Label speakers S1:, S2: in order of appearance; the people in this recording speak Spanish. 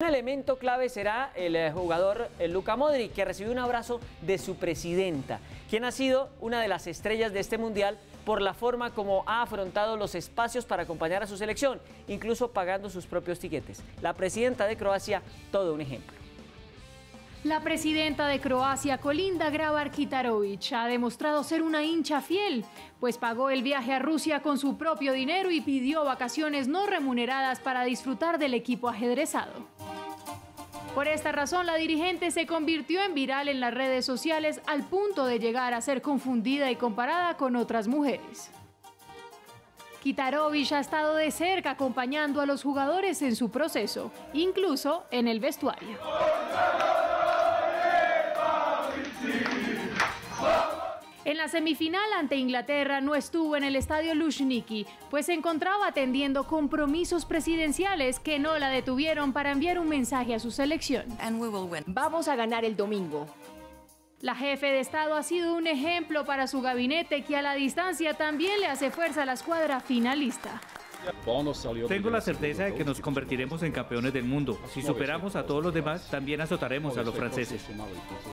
S1: Un elemento clave será el eh, jugador eh, Luka Modric, que recibió un abrazo de su presidenta, quien ha sido una de las estrellas de este mundial por la forma como ha afrontado los espacios para acompañar a su selección, incluso pagando sus propios tiquetes. La presidenta de Croacia, todo un ejemplo.
S2: La presidenta de Croacia, Kolinda Grabar-Kitarovic, ha demostrado ser una hincha fiel, pues pagó el viaje a Rusia con su propio dinero y pidió vacaciones no remuneradas para disfrutar del equipo ajedrezado. Por esta razón, la dirigente se convirtió en viral en las redes sociales al punto de llegar a ser confundida y comparada con otras mujeres. Kitarovic ha estado de cerca acompañando a los jugadores en su proceso, incluso en el vestuario. En la semifinal ante Inglaterra no estuvo en el estadio Lushniki, pues se encontraba atendiendo compromisos presidenciales que no la detuvieron para enviar un mensaje a su selección.
S3: Vamos a ganar el domingo.
S2: La jefe de Estado ha sido un ejemplo para su gabinete que a la distancia también le hace fuerza a la escuadra finalista.
S4: Tengo la certeza de que nos convertiremos en campeones del mundo. Si superamos a todos los demás, también azotaremos a los franceses.